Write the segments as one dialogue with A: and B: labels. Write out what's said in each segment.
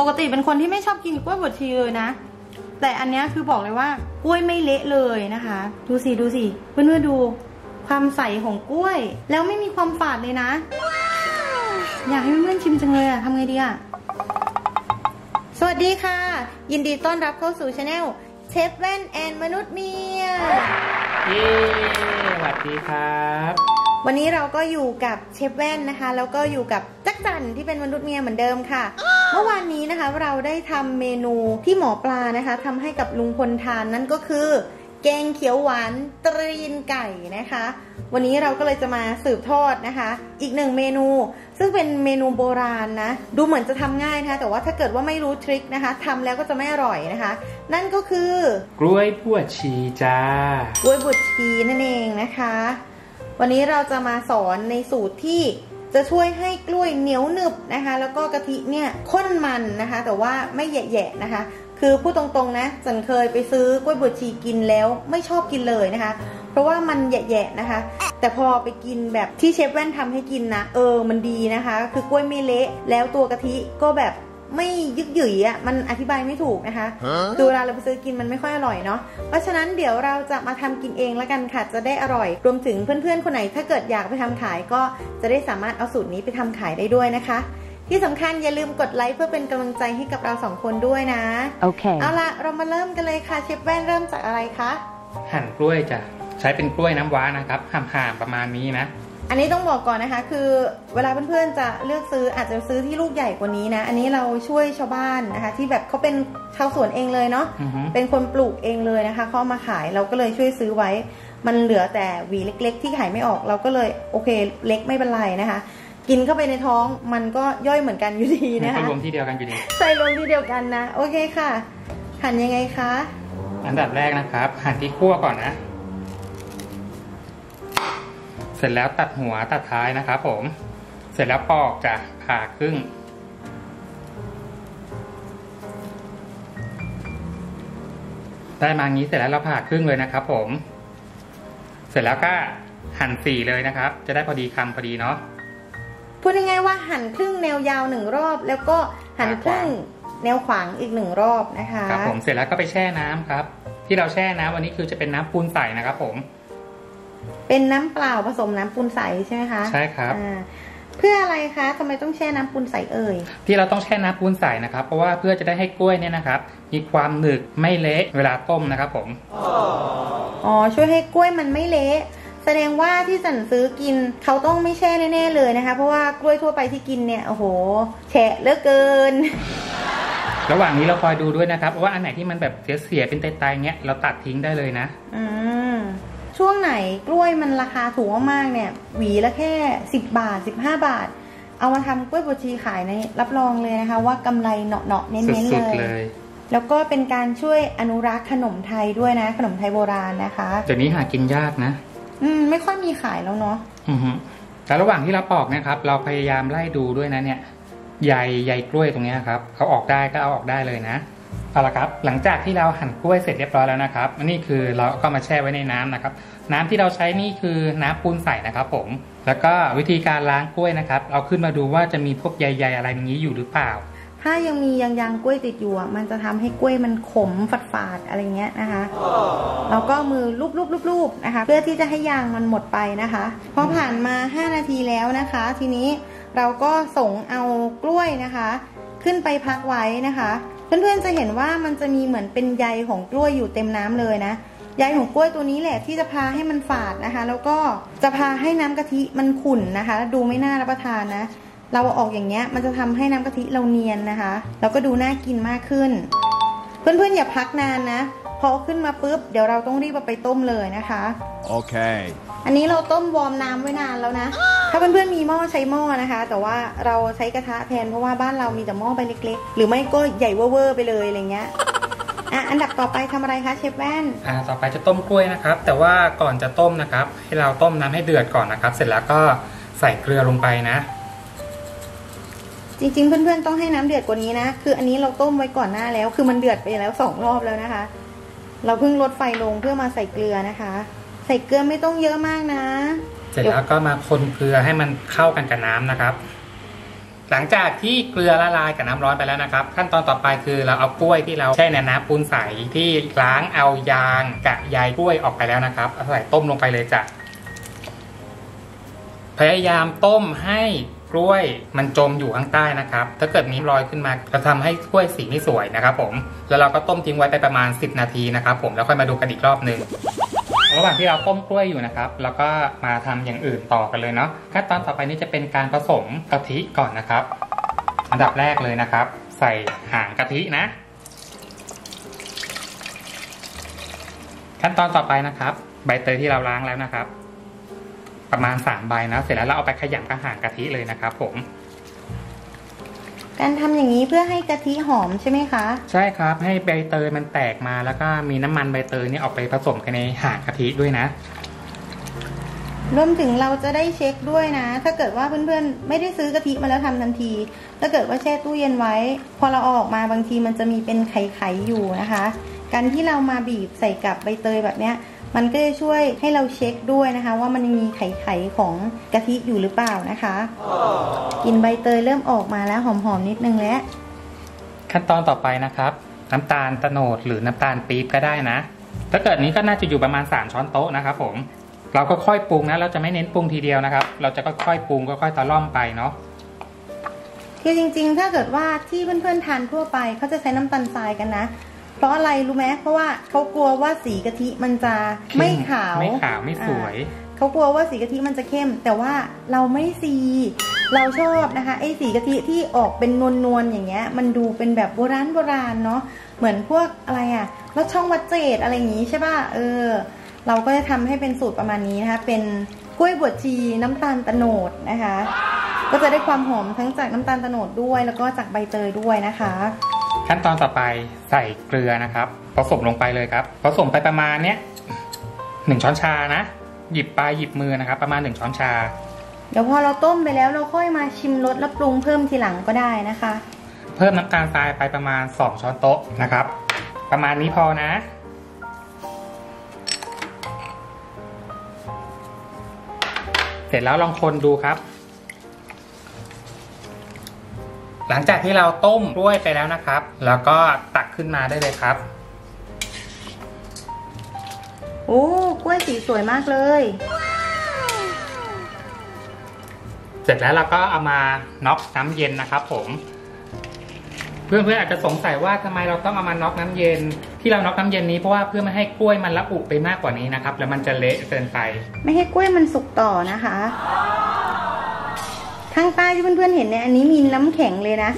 A: ปกติเป็นคนที่ไม่ชอบกินกล้วยบดชีเลยนะ แต่อันเนี้ยคือบอกเลยว่ากล้วยไม่เละเลยนะคะ ดูสิดูสิเพื่อนๆดูความใสของกล้วย แล้วไม่มีความฝาดเลยนะ อยากให้เพื่อนๆชิมจังเลยอะทำไงดีอะสวัสดีค่ะ ยินดีต้อนรับเข้าสู่ช anel เชฟแว่นแอนมนุษย์เมีย
B: เย้สวัสดีครับ
A: วันนี้เราก็อยู่กับเชฟแว่นนะคะ แล้วก็อยู่กับจักจันที่เป็นมนุษย์เมียเหมือนเดิมค่ะ เมื่อวานนี้นะคะเราได้ทำเมนูที่หมอปลานะคะทำให้กับลุงพลทานนั่นก็คือ แกงเขียวหวานตรีนไก่นะคะ วันนี้เราก็เลยจะมาสืบทอดนะคะ อีกหนึ่งเมนู ซึ่งเป็นเมนูโบราณนะ ดูเหมือนจะทำง่ายนะคะ แต่ว่าถ้าเกิดว่าไม่รู้ทริคนะคะทำแล้วก็จะไม่อร่อยนะคะ นั่นก็คือก
B: ล้วยบวชชีจ้า
A: กล้วยบุตรชีนั่นเองนะคะ วันนี้เราจะมาสอนในสูตรที่ จะช่วยให้กล้วยเหนียวหนึบนะคะ แล้วก็กะทิเนี่ยข้นมันนะคะ แต่ว่าไม่แยะๆนะคะ คือพูดตรงๆนะจันเคยไปซื้อกล้วยบวชชีกินแล้วไม่ชอบกินเลยนะคะ เพราะว่ามันแยะๆนะคะ แต่พอไปกินแบบที่เชฟแว่นทำให้กินนะเออมันดีนะคะ คือกล้วยไม่เละแล้วตัวกะทิก็แบบ ไม่ยึกหยืยอะมันอธิบายไม่ถูกนะคะคือเวลาเราไปซื้อกินมันไม่ค่อยอร่อยเนาะเพราะฉะนั้นเดี๋ยวเราจะมาทำกินเองแล้วกันค่ะ จะได้อร่อย รวมถึงเพื่อนๆคนไหน ถ้าเกิดอยากไปทำขายก็จะได้สามารถเอาสูตรนี้ไปทำขายได้ด้วยนะคะ ที่สำคัญอย่าลืมกดไลค์เพื่อเป็นกำลังใจให้กับเราสองคนด้วยนะ
C: Okay.
A: เอาละเรามาเริ่มกันเลยค่ะเชฟแว่นเริ่มจากอะไรคะ
B: หั่นกล้วยจ้ะใช้เป็นกล้วยน้ำว้านะครับ ห่ามๆประมาณนี้นะ
A: อันนี้ต้องบอกก่อนนะคะ คือเวลาเพื่อนๆจะเลือกซื้ออาจจะซื้อที่ลูกใหญ่กว่านี้นะ อันนี้เราช่วยชาวบ้านนะคะ ที่แบบเขาเป็นชาวสวนเองเลยเนาะ
B: อือฮึ
A: เป็นคนปลูกเองเลยนะคะเขาเอามาขายเราก็เลยช่วยซื้อไว้ มันเหลือแต่หวีเล็ก ๆ ที่ขายไม่ออกเราก็เลยโอเคเล็กไม่เป็นไรนะคะ กินเข้าไปในท้องมันก็ย่อยเหมือนกันอยู่ดี
B: มัน
A: นะ
B: ก็
A: คะ
B: รวมที่เดียวกันอยู่ดี
A: ใส่ลงที่เดียวกันนะ โอเคค่ะหั่นยังไงคะ
B: อันดับแรกนะครับ หั่นที่ขั้วก่อนนะ เสร็จแล้วตัดหัวตัดท้ายนะครับผม เสร็จแล้วปอกจ้ะผ่าครึ่ง ได้มางี้เสร็จแล้วเราผ่าครึ่งเลยนะครับผม เสร็จแล้วก็หั่นสี่เลยนะครับ จะได้พอดีคำพอดีเนาะ
A: พูดง่ายๆว่าหั่นครึ่งแนวยาวหนึ่งรอบ แล้วก็หั่นครึ่งแนวขวางอีกหนึ่งรอบนะคะ
B: ครับผม เสร็จแล้วก็ไปแช่น้ำครับ ที่เราแช่น้ำวันนี้คือจะเป็นน้ำปูนใสนะครับผม
A: เป็นน้ำเปล่าผสมน้ำปูนใสใช่ไหมคะ
B: ใช่ครับ
A: อ่าเพื่ออะไรคะทำไมต้องแช่น้ำปูนใสเอ่ย
B: ที่เราต้องแช่น้ำปูนใสนะครับ เพราะว่าเพื่อจะได้ให้กล้วยเนี่ยนะครับ มีความหนึบไม่เละเวลาต้มนะครับผม
A: อ๋อช่วยให้กล้วยมันไม่เละแสดงว่าที่สันซื้อกินเขาต้องไม่แช่แน่ๆเลยนะคะ เพราะว่ากล้วยทั่วไปที่กินเนี่ยโอ้โห แฉะเหลือเกิน
B: ระหว่างนี้เราคอยดูด้วยนะครับว่าอันไหนที่มันแบบเสียๆเป็นตายๆเงี้ยเราตัดทิ้งได้เลยนะ
A: อืม ช่วงไหนกล้วยมันราคาถูกมากๆเนี่ย หวีละแค่ 10 บาท 15 บาท เอามาทำกล้วยบวชชีขายในรับรองเลยนะคะ ว่ากำไรเนาะๆเน้นๆ
B: สุด
A: เล
B: ๆเลยย
A: แล้วก็เป็นการช่วยอนุรักษ์ขนมไทยด้วยนะ ขนมไทยโบราณนะคะ
B: เดี๋ยวนี้หากินยากนะ
A: อืม ไม่ค่อยมีขายแล้วเนาะ
B: อือฮึแต่ระหว่างที่เราปอกเนะครับ เราพยายามไล่ดูด้วยนะเนี่ยใยใยกล้วยตรงเนี้ยครับเอาออกได้ก็เอาออกได้เลยนะ เอาละครับ หลังจากที่เราหั่นกล้วยเสร็จเรียบร้อยแล้วนะครับอันนี้คือเราก็มาแช่ไว้ในน้ำนะครับ น้ำที่เราใช้นี่คือน้ำปูนใสนะครับ ผม แล้วก็วิธีการล้างกล้วยนะครับ เอาขึ้นมาดูว่าจะมีพวกใยๆอะไรอย่างนี้อยู่หรือเปล่า
A: ถ้ายังมียางยางๆกล้วยติดอยู่มันจะทำให้กล้วยมันขมฝาดฝาดๆอะไรเงี้ยนะคะเราก็มือลูบๆๆๆนะคะ เพื่อที่จะให้ยางมันหมดไปนะคะพอผ่านมา 5 นาทีแล้วนะคะ ทีนี้เราก็ส่งเอากล้วยนะคะ ขึ้นไปพักไว้นะคะ เพื่อนๆจะเห็นว่ามันจะมีเหมือนเป็นใยของกล้วยอยู่เต็มน้ำเลยนะใยของกล้วยตัวนี้แหละที่จะพาให้มันฝาดนะคะ แล้วก็จะพาให้น้ำกะทิมันขุ่นนะคะ ดูไม่น่ารับประทานนะ เราออกอย่างเงี้ยมันจะทำให้น้ำกะทิเราเนียนนะคะแล้วก็ดูน่ากินมากขึ้น เพื่อนๆอย่าพักนานนะพอขึ้นมาปุ๊บเดี๋ยวเราต้องรีบไปต้มเลยนะคะ
C: Okay.
A: อั นนี้เราต้มวอร์มน้ำไว้นานแล้วนะ ถ้าเพื่อนๆมีหม้อใช้หม้อนะคะ แต่ว่าเราใช้กระทะแทนเพราะว่าบ้านเรามีแต่หม้อใบเล็กๆ หรือไม่ก็ใหญ่เวอร์ๆไปเลยอะไรเงี้ยอะอันดับต่อไปทำอะไรคะเชฟแว่น
B: อ่าต่อไปจะต้มกล้วยนะครับ แต่ว่าก่อนจะต้มนะครับ ให้เราต้มน้ำให้เดือดก่อนนะครับ เสร็จแล้วก็ใส่เกลือลงไปนะ
A: จริงๆ เพื่อนๆต้องให้น้ำเดือดกว่านี้นะ คืออันนี้เราต้มไว้ก่อนหน้าแล้ว คือมันเดือดไปแล้วสองรอบแล้วนะคะ เราเพิ่งลดไฟลงเพื่อมาใส่เกลือนะคะใส่เกลือไม่ต้องเยอะมากนะ
B: เสร็จแล้วก็มาคนเกลือให้มันเข้ากันกับน้ำนะครับ หลังจากที่เกลือละลายกับน้ำร้อนไปแล้วนะครับ ขั้นตอนต่อไปคือเราเอากล้วยที่เราแช่ในน้ำปูนใสที่ล้างเอายางกับใยกล้วยออกไปแล้วนะครับเอาใส่ต้มลงไปเลยจ้ะพยายามต้มให้กล้วยมันจมอยู่ข้างใต้นะครับ ถ้าเกิดมีรอยขึ้นมาจะทำให้กล้วยสีไม่สวยนะครับผม แล้วเราก็ต้มทิ้งไว้ไปประมาณ 10 นาทีนะครับผม แล้วค่อยมาดูกันอีกรอบหนึ่ง ระหว่างที่เราต้มกล้วยอยู่นะครับ แล้วก็มาทำอย่างอื่นต่อกันเลยเนาะขั้นตอนต่อไปนี้จะเป็นการผสมกะทิก่อนนะครับ อันดับแรกเลยนะครับ ใส่หางกะทินะ ขั้นตอนต่อไปนะครับ ใบเตยที่เราล้างแล้วนะครับ ประมาณ3ใบนะเสร็จแล้วเราเอาไปขยำกับหางกะทิเลยนะครับ ผม
A: การทำอย่างนี้เพื่อให้กะทิหอมใช่ไหมคะ
B: ใช่ครับให้ใบเตยมันแตกมาแล้วก็มีน้ำมันใบเตยเนี่ยออกไปผสมกันในหางกะทิด้วยนะ
A: รวมถึงเราจะได้เช็คด้วยนะ ถ้าเกิดว่าเพื่อนๆ ไม่ได้ซื้อกะทิมาแล้วทำทันที ถ้าเกิดว่าแช่ตู้เย็นไว้ พอเราเอาออกมาบางทีมันจะมีเป็นไข่ๆอยู่นะคะ การที่เรามาบีบใส่กับใบเตยแบบเนี้ย มันก็จะช่วยให้เราเช็คด้วยนะคะ ว่ามันยังมีไข่ๆของกะทิอยู่หรือเปล่านะคะกลินใบเตยเริ่มออกมาแล้วหอมๆนิดนึงแล้ว
B: ขั้นตอนต่อไปนะครับ น้ำตาลตะโนดหรือน้ำตาลปี๊บก็ได้นะ ถ้าเกิดนี้ก็น่าจะอยู่ประมาณ 3 ช้อนโต๊ะนะครับผมเราก็ค่อยปรุงนะ เราจะไม่เน้นปรุงทีเดียวนะครับ เราจะค่อยๆปรุงค่อยๆตะล่อมไปเนาะ
A: คือจริงๆ ถ้าเกิดว่าที่เพื่อนๆทานทั่วไปเขาจะใช้น้ำตาลทรายกันนะ เพราะอะไรรู้ไหมเพราะว่าเขากลัวว่าสีกะทิมันจะไม่ขาว
B: ไม่ขาวไม่สวย
A: อ่าเขากลัวว่าสีกะทิมันจะเข้ม แต่ว่าเราไม่สี เราชอบนะคะไอ้สีกะทิที่ออกเป็นนวลๆอย่างเงี้ย มันดูเป็นแบบโบราณโบราณเนาะเหมือนพวกอะไรอะรสช่องวัดเจดอะไรอย่างงี้ใช่ป่ะเออ เราก็จะทำให้เป็นสูตรประมาณนี้นะคะเป็นกล้วยบวชชีน้ำตาลตะโนดนะคะ ก็จะได้ความหอมทั้งจากน้ำตาลตะโนดด้วย แล้วก็จากใบเตยด้วยนะคะ
B: ขั้นตอนต่อไปใส่เกลือนะครับผสมลงไปเลยครับผสมไปประมาณเนี้ยหนึ่งช้อนชานะหยิบปลายหยิบมือนะครับ ประมาณหนึ่งช้อนชา
A: เดี๋ยวพอเราต้มไปแล้วเราค่อยมาชิมรสแล้วปรุงเพิ่มทีหลังก็ได้นะคะ
B: เพิ่มน้ำตาลทรายไปประมาณ2ช้อนโต๊ะนะครับ ประมาณนี้พอนะเสร็จแล้วลองคนดูครับ หลังจากที่เราต้มกล้วยไปแล้วนะครับ แล้วก็ตักขึ้นมาได้เลยครับ
A: โอ้กล้วยสีสวยมากเลย
B: เสร็จแล้วเราก็เอามาน็อกน้ำเย็นนะครับ ผม เพื่อนๆอาจจะสงสัยว่าทำไมเราต้องเอามาน็อกน้ำเย็น ที่เราน็อกน้ำเย็นนี้เพราะว่าเพื่อไม่ให้กล้วยมันละอุไปมากกว่านี้นะครับ แล้วมันจะเละเกินไป
A: ไม่ให้กล้วยมันสุกต่อนะคะ ข้างใต้ที่เพื่อนๆเห็นเนี่ยอันนี้มีน้ำแข็งเลยนะ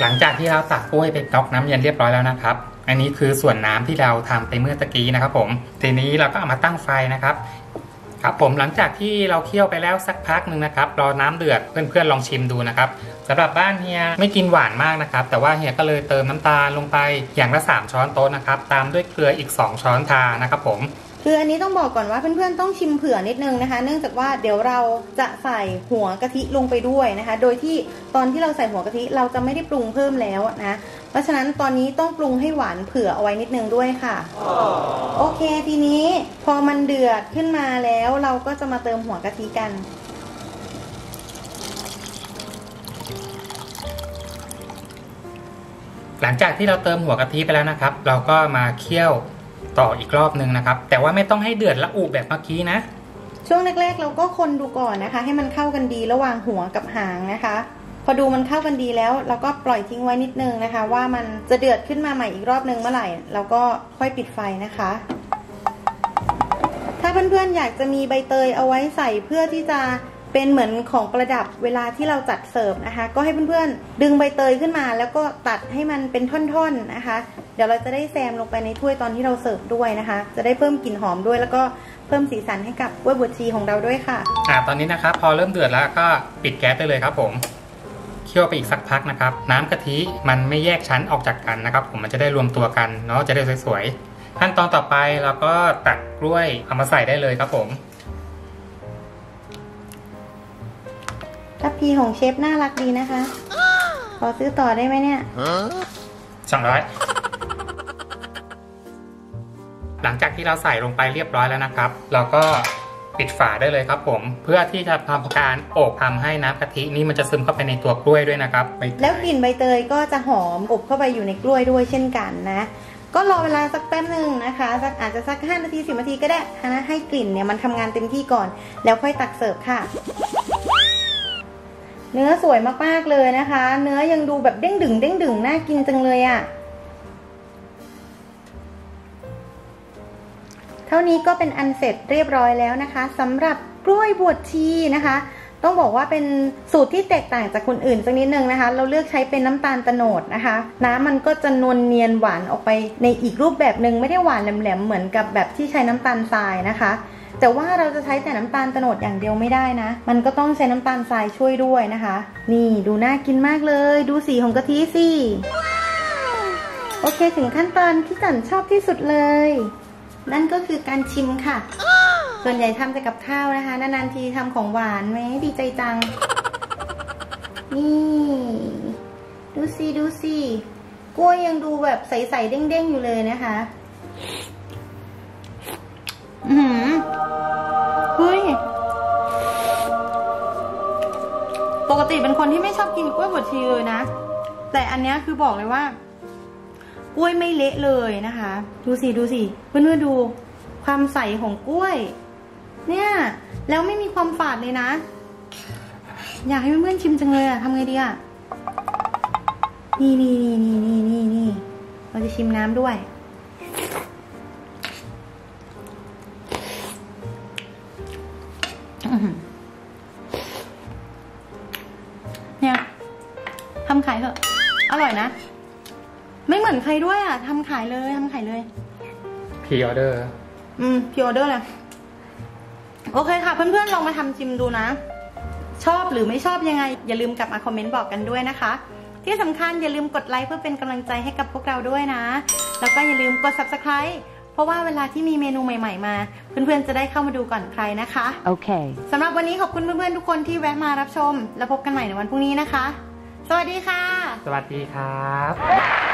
B: หลังจากที่เราตักกล้วยไปน็อกน้ำเย็นเรียบร้อยแล้วนะครับ อันนี้คือส่วนน้ำที่เราทำไปเมื่อตะกี้นะครับ ผมทีนี้เราก็เอามาตั้งไฟนะครับครับผมหลังจากที่เราเคี่ยวไปแล้วสักพักหนึ่งนะครับรอน้ำเดือดเพื่อนๆลองชิมดูนะครับสำหรับบ้านเฮียไม่กินหวานมากนะครับ แต่ว่าเฮียก็เลยเติมน้ำตาลลงไปอย่างละ 3 ช้อนโต๊ะนะครับ ตามด้วยเกลืออีก 2 ช้อนชานะครับผม
A: คืออันนี้ต้องบอกก่อนว่าเพื่อนๆต้องชิมเผื่อนิดนึงนะคะ เนื่องจากว่าเดี๋ยวเราจะใส่หัวกะทิลงไปด้วยนะคะ โดยที่ตอนที่เราใส่หัวกะทิเราจะไม่ได้ปรุงเพิ่มแล้วนะเพราะฉะนั้นตอนนี้ต้องปรุงให้หวานเผื่อเอาไว้นิดนึงด้วยค่ะ โอเคทีนี้พอมันเดือดขึ้นมาแล้วเราก็จะมาเติมหัวกะทิกัน
B: หลังจากที่เราเติมหัวกะทิไปแล้วนะครับ เราก็มาเคี่ยว ต่ออีกรอบหนึ่งนะครับ แต่ว่าไม่ต้องให้เดือดละอุแบบเมื่อกี้นะ
A: ช่วงแรกๆ เราก็คนดูก่อนนะคะ ให้มันเข้ากันดีระหว่างหัวกับหางนะคะ พอดูมันเข้ากันดีแล้ว เราก็ปล่อยทิ้งไว้นิดนึงนะคะ ว่ามันจะเดือดขึ้นมาใหม่อีกรอบนึงเมื่อไหร่เราก็ค่อยปิดไฟนะคะ ถ้าเพื่อนๆอยากจะมีใบเตยเอาไว้ใส่เพื่อที่จะเป็นเหมือนของประดับเวลาที่เราจัดเสิร์ฟนะคะ ก็ให้เพื่อนๆ ดึงใบเตยขึ้นมา แล้วก็ตัดให้มันเป็นท่อนๆนะคะ เดี๋ยวเราจะได้แซมลงไปในถ้วยตอนที่เราเสิร์ฟด้วยนะคะ จะได้เพิ่มกลิ่นหอมด้วย แล้วก็เพิ่มสีสันให้กับกล้วยบวชชีของเราด้วยค่ะ
B: อ่าตอนนี้นะครับ พอเริ่มเดือดแล้วก็ปิดแก๊สได้เลยครับผมเคี่ยวไปอีกสักพักนะครับ น้ำกะทิมันไม่แยกชั้นออกจากกันนะครับ ผมมันจะได้รวมตัวกันเนาะจะได้สวยๆขั้นตอนต่อไปเราก็ตักกล้วยเอามาใส่ได้เลยครับผม
A: ทัพพีของเชฟน่ารักดีนะคะ ขอซื้อต่อได้ไหมเนี่ย
B: สองร้อย หลังจากที่เราใส่ลงไปเรียบร้อยแล้วนะครับ เราก็ปิดฝาได้เลยครับผม เพื่อที่จะทำการอบทำให้น้ำกะทินี่มันจะซึมเข้าไปในตัวกล้วยด้วยนะครับ
A: แล้วกลิ่นใบเตยก็จะหอมอบเข้าไปอยู่ในกล้วยด้วยเช่นกันนะ ก็รอเวลาสักแป๊บหนึ่งนะคะสักอาจจะสัก 5 นาที 10 นาทีก็ได้นะให้กลิ่นเนี่ยมันทำงานเต็มที่ก่อน แล้วค่อยตักเสิร์ฟค่ะ เนื้อสวยมากๆเลยนะคะ เนื้อยังดูแบบเด้งดึงเด้งดึงน่ากินจังเลยอะ่ะ ท่านี้ก็เป็นอันเสร็จเรียบร้อยแล้วนะคะสำหรับกล้วยบวชชีนะคะ ต้องบอกว่าเป็นสูตรที่แตกต่างจากคนอื่นสักนิดนึงนะคะ เราเลือกใช้เป็นน้ำตาลโตนดนะคะ น้ำมันก็จะนวลเนียนหวานออกไปในอีกรูปแบบหนึ่งไม่ได้หวานแหลมๆเหมือนกับแบบที่ใช้น้ำตาลทรายนะคะแต่ว่าเราจะใช้แต่น้ำตาลโตนดอย่างเดียวไม่ได้นะ มันก็ต้องใช้น้ำตาลทรายช่วยด้วยนะคะ นี่ดูน่ากินมากเลย ดูสีของกะทิสิ โอเคถึงขั้นตอนที่จันชอบที่สุดเลย นั่นก็คือการชิมค่ะ ส่วนใหญ่ทำแต่กับข้าวนะคะ นานๆทีทำของหวานไหมดีใจจัง นี่ ดูสิดูสิกล้วยยังดูแบบใสๆเด้งๆอยู่เลยนะคะ อือหือเฮ้ย ปกติเป็นคนที่ไม่ชอบกินกล้วยบดชีเลยนะ แต่อันเนี้ยคือบอกเลยว่า กล้วยไม่เละเลยนะคะ ดูสิดูสิเพื่อนๆดูความใสของกล้วย เนี่ย แล้วไม่มีความฝาดเลยนะ อยากให้เพื่อนๆชิมจังเลยอะทำไงดีอะนี่นี่นี่นี่นี่นี่นี่เราจะชิมน้ำด้วย เนี่ยทำขายเถอะ อร่อยนะ เหมือนใครด้วยอะทำขายเลยทำขายเลย
B: pre-order อื
A: ม pre-order เลยโอเคค่ะ เพื่อนๆลองมาทำชิมดูนะ ชอบหรือไม่ชอบยังไง อย่าลืมกลับมาคอมเมนต์บอกกันด้วยนะคะ ที่สำคัญอย่าลืมกดไลค์เพื่อเป็นกำลังใจให้กับพวกเราด้วยนะ แล้วก็อย่าลืมกด subscribe เพราะว่าเวลาที่มีเมนูใหม่ ๆ มา เพื่อนๆจะได้เข้ามาดูก่อนใครนะคะ
C: Okay.
A: สำหรับวันนี้ขอบคุณเพื่อนๆทุกคนที่แวะมารับชม แล้วพบกันใหม่ในวันพรุ่งนี้นะคะ สวัสดีค่ะ
B: สวัสดีครับ